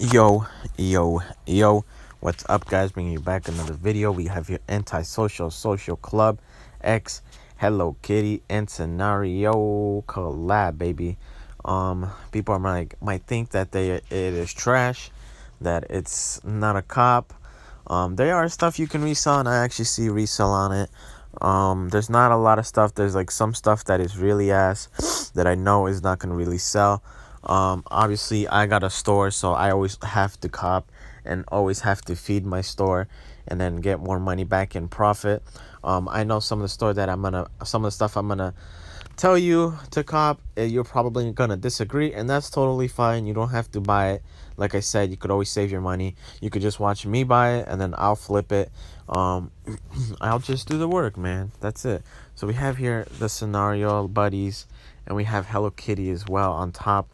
Yo, yo, yo. What's up, guys? Bringing you back another video. We have your Antisocial Social Club X Hello Kitty and Scenario collab, baby. Um, people are like might think that they it is trash, that it's not a cop. Um, there are stuff you can resell, and I actually see resell on it. Um, there's not a lot of stuff. There's like some stuff that is really ass that I know is not gonna really sell. Um, obviously, I got a store, so I always have to cop and always have to feed my store and then get more money back in profit. Um, I know some of the store that I'm gonna, some of the stuff I'm gonna tell you to cop, eh, you're probably gonna disagree, and that's totally fine. You don't have to buy it. Like I said, you could always save your money. You could just watch me buy it, and then I'll flip it. Um, I'll just do the work, man. That's it. So we have here the scenario buddies, and we have Hello Kitty as well on top.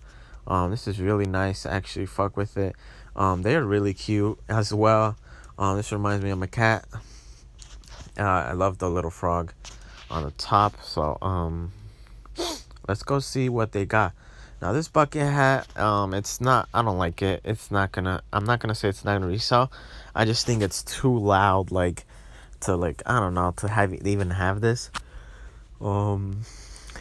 Um, this is really nice. Actually, fuck with it. Um, they are really cute as well. Um, this reminds me of my cat. Uh, I love the little frog on the top. So um, let's go see what they got. Now this bucket hat, um, it's not. I don't like it. It's not gonna. I'm not gonna say it's not gonna resell. I just think it's too loud. Like to like I don't know to have even have this. Um,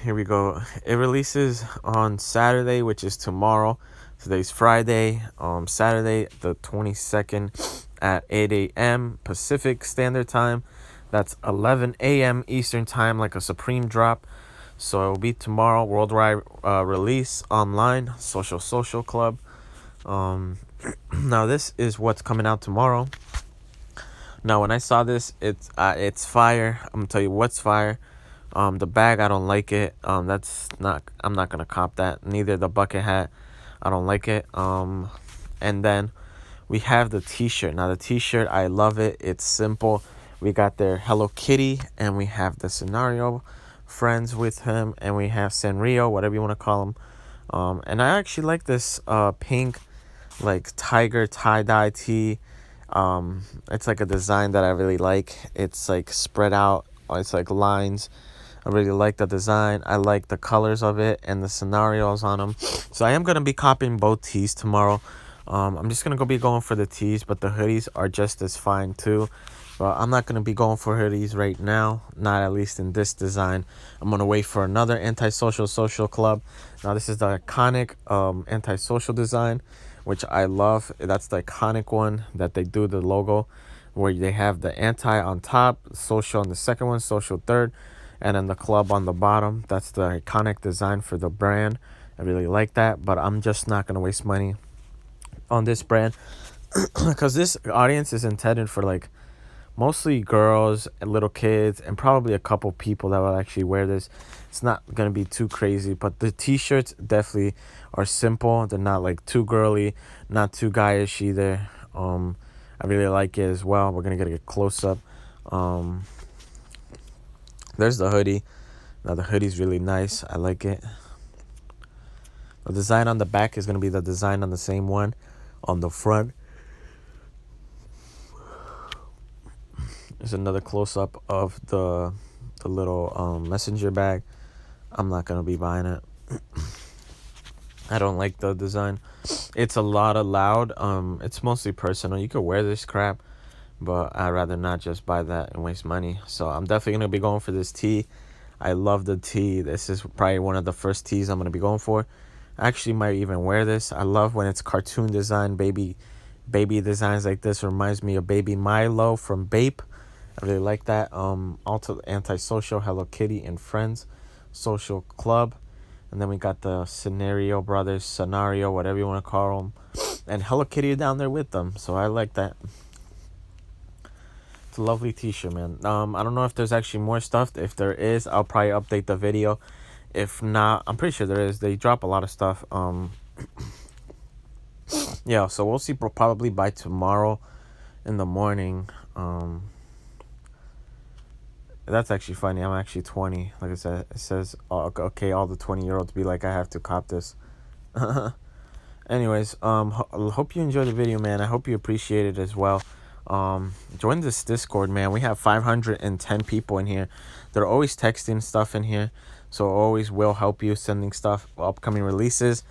here we go. It releases on Saturday, which is tomorrow. Today's Friday. Um, Saturday the 22nd at 8 a.m. Pacific Standard Time. That's 11 a.m. Eastern Time, like a Supreme drop. So it will be tomorrow. Worldwide uh, release online. Social Social Club. Um, now this is what's coming out tomorrow. Now when I saw this, it's uh, it's fire. I'm gonna tell you what's fire. Um, the bag, I don't like it. Um, that's not, I'm not gonna cop that. Neither the bucket hat, I don't like it. Um, and then we have the t-shirt. Now the t-shirt, I love it. It's simple. We got their Hello Kitty, and we have the scenario friends with him, and we have Sanrio, whatever you want to call him. Um, and I actually like this uh pink, like tiger tie dye tee. Um, it's like a design that I really like. It's like spread out. It's like lines I really like the design. I like the colors of it and the scenarios on them. So I am going to be copying both tees tomorrow. Um, I'm just going to go be going for the tees, but the hoodies are just as fine too. But I'm not going to be going for hoodies right now, not at least in this design. I'm going to wait for another antisocial social club. Now this is the iconic um, antisocial design, which I love. That's the iconic one that they do the logo where they have the anti on top, social on the second one, social third and then the club on the bottom. That's the iconic design for the brand. I really like that but i'm just not going to waste money on this brand. Because this audience is intended for like mostly girls and little kids and probably a couple people that will actually wear this. It's not going to be too crazy but the t-shirts definitely are simple. They're not like too girly not too guyish either. Um i really like it as well. We're going to get a close up um there's the hoodie. Now the hoodie's really nice. I like it. The design on the back is going to be the design on the same one on the front. There's another close up of the the little um, messenger bag. I'm not going to be buying it. I don't like the design. It's a lot of loud. Um, it's mostly personal. You could wear this crap but I'd rather not just buy that and waste money. So I'm definitely gonna be going for this tee. I love the tee. This is probably one of the first tees I'm gonna be going for. I actually might even wear this. I love when it's cartoon design, baby, baby designs like this reminds me of Baby Milo from Bape. I really like that. Um, also antisocial, Hello Kitty and Friends, Social Club, and then we got the Scenario Brothers, Scenario, whatever you want to call them, and Hello Kitty down there with them. So I like that. Lovely t-shirt, man. Um, I don't know if there's actually more stuff. If there is, I'll probably update the video. If not, I'm pretty sure there is. They drop a lot of stuff. Um, yeah, so we'll see probably by tomorrow in the morning. Um, that's actually funny. I'm actually 20. Like I said, it says, oh, okay, all the 20 year olds be like, I have to cop this. Anyways, um, ho hope you enjoyed the video, man. I hope you appreciate it as well um join this discord man we have 510 people in here they're always texting stuff in here so always will help you sending stuff upcoming releases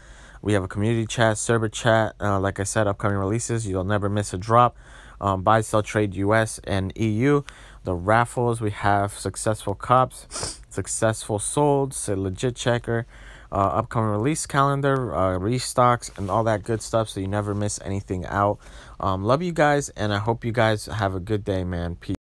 We have a community chat, server chat. Uh, like I said, upcoming releases. You'll never miss a drop. Um, buy, sell, trade US and EU. The raffles, we have successful cops, successful sold, legit checker, uh, upcoming release calendar, uh, restocks, and all that good stuff so you never miss anything out. Um, love you guys, and I hope you guys have a good day, man. Peace.